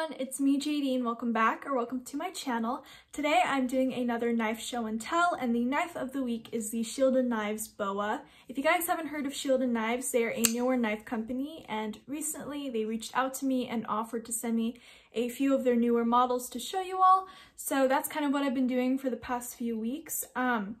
everyone, it's me JD and welcome back or welcome to my channel. Today I'm doing another knife show and tell and the knife of the week is the Shieldon Knives BOA. If you guys haven't heard of Shieldon Knives, they are a newer knife company and recently they reached out to me and offered to send me a few of their newer models to show you all. So that's kind of what I've been doing for the past few weeks. Um,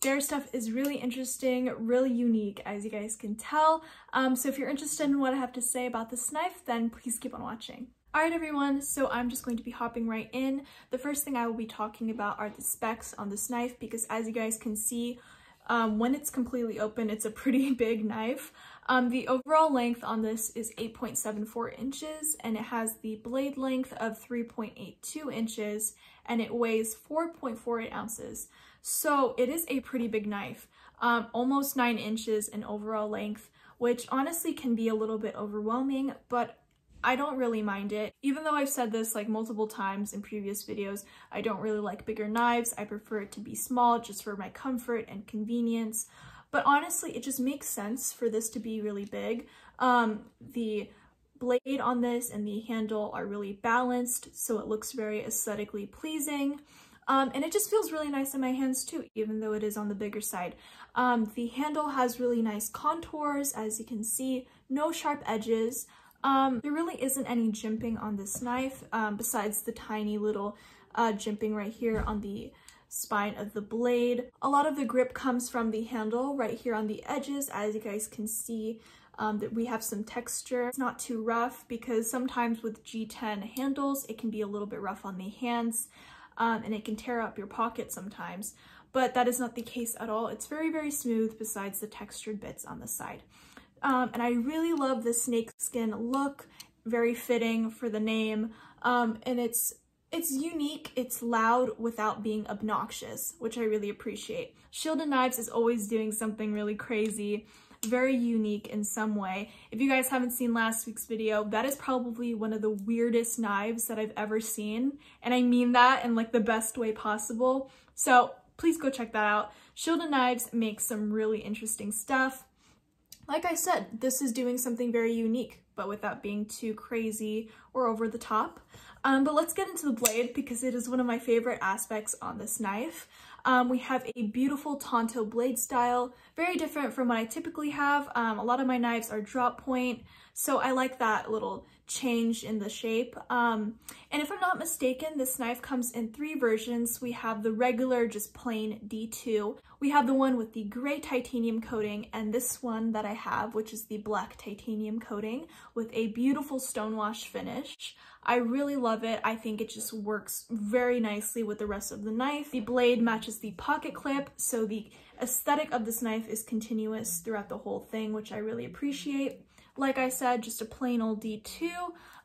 their stuff is really interesting, really unique, as you guys can tell. Um, so if you're interested in what I have to say about this knife, then please keep on watching. Alright everyone, so I'm just going to be hopping right in. The first thing I will be talking about are the specs on this knife because as you guys can see, um, when it's completely open, it's a pretty big knife. Um, the overall length on this is 8.74 inches and it has the blade length of 3.82 inches and it weighs 4.48 ounces. So it is a pretty big knife, um, almost 9 inches in overall length, which honestly can be a little bit overwhelming, but I don't really mind it. Even though I've said this like multiple times in previous videos, I don't really like bigger knives. I prefer it to be small just for my comfort and convenience. But honestly, it just makes sense for this to be really big. Um, the blade on this and the handle are really balanced, so it looks very aesthetically pleasing. Um, and it just feels really nice in my hands too, even though it is on the bigger side. Um, the handle has really nice contours, as you can see, no sharp edges. Um, there really isn't any jimping on this knife um, besides the tiny little uh, jimping right here on the spine of the blade. A lot of the grip comes from the handle right here on the edges as you guys can see um, that we have some texture. It's not too rough because sometimes with G10 handles it can be a little bit rough on the hands um, and it can tear up your pocket sometimes but that is not the case at all. It's very very smooth besides the textured bits on the side. Um, and I really love the snake skin look, very fitting for the name. Um, and it's it's unique, it's loud without being obnoxious, which I really appreciate. Shieldon Knives is always doing something really crazy, very unique in some way. If you guys haven't seen last week's video, that is probably one of the weirdest knives that I've ever seen. And I mean that in like the best way possible. So please go check that out. Shieldon Knives makes some really interesting stuff. Like I said, this is doing something very unique, but without being too crazy or over the top. Um, but let's get into the blade because it is one of my favorite aspects on this knife. Um, we have a beautiful Tonto blade style, very different from what I typically have. Um, a lot of my knives are drop point, so I like that little change in the shape. Um, and if I'm not mistaken, this knife comes in three versions. We have the regular, just plain D2. We have the one with the gray titanium coating and this one that I have, which is the black titanium coating with a beautiful stonewash finish. I really love it. I think it just works very nicely with the rest of the knife. The blade matches the pocket clip, so the aesthetic of this knife is continuous throughout the whole thing, which I really appreciate. Like I said, just a plain old D2.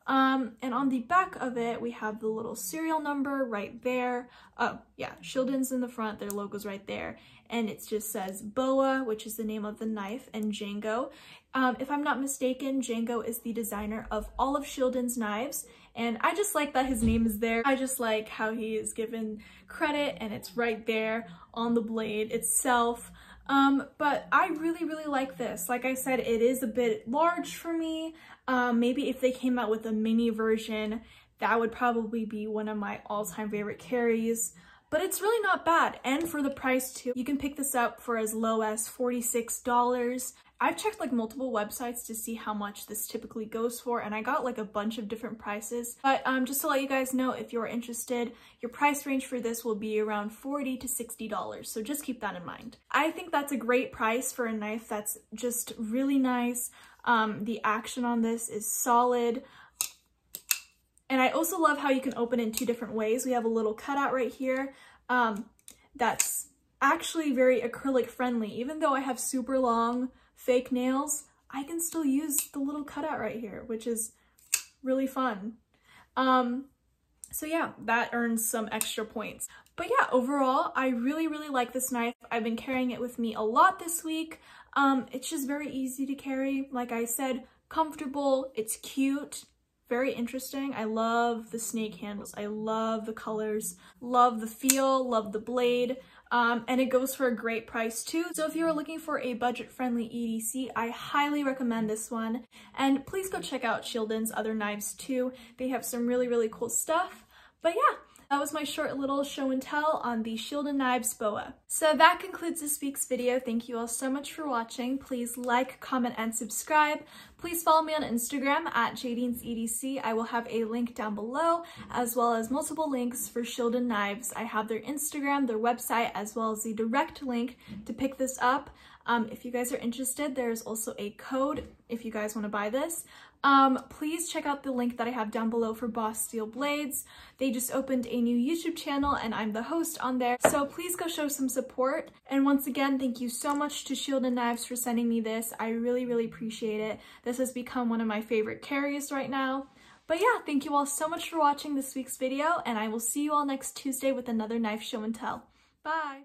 Um, and on the back of it, we have the little serial number right there. Oh, yeah, Shieldon's in the front, their logo's right there. And it just says BOA, which is the name of the knife, and Django. Um, if I'm not mistaken, Django is the designer of all of Shieldon's knives, and I just like that his name is there. I just like how he is given credit and it's right there on the blade itself. Um, but I really, really like this. Like I said, it is a bit large for me. Um, maybe if they came out with a mini version, that would probably be one of my all-time favorite carries. But it's really not bad. And for the price too, you can pick this up for as low as $46. I've checked like multiple websites to see how much this typically goes for and I got like a bunch of different prices. But um, just to let you guys know, if you're interested, your price range for this will be around 40 to $60. So just keep that in mind. I think that's a great price for a knife that's just really nice. Um, the action on this is solid. And I also love how you can open in two different ways. We have a little cutout right here um, that's actually very acrylic friendly. Even though I have super long fake nails, I can still use the little cutout right here, which is really fun. Um, so yeah, that earns some extra points. But yeah, overall, I really, really like this knife. I've been carrying it with me a lot this week. Um, it's just very easy to carry. Like I said, comfortable, it's cute, very interesting. I love the snake handles. I love the colors, love the feel, love the blade. Um, and it goes for a great price too. So if you are looking for a budget-friendly EDC, I highly recommend this one. And please go check out Shieldon's other knives too. They have some really, really cool stuff. But yeah, that was my short little show and tell on the Shieldon Knives BOA. So that concludes this week's video. Thank you all so much for watching. Please like, comment, and subscribe. Please follow me on Instagram at JadinesEDC. I will have a link down below, as well as multiple links for Shieldon Knives. I have their Instagram, their website, as well as the direct link to pick this up. Um, if you guys are interested, there's also a code if you guys want to buy this. Um, please check out the link that I have down below for Boss Steel Blades. They just opened a new YouTube channel and I'm the host on there. So please go show some support. And once again, thank you so much to Shieldon Knives for sending me this. I really, really appreciate it. This has become one of my favorite carries right now. But yeah, thank you all so much for watching this week's video and I will see you all next Tuesday with another knife show and tell. Bye!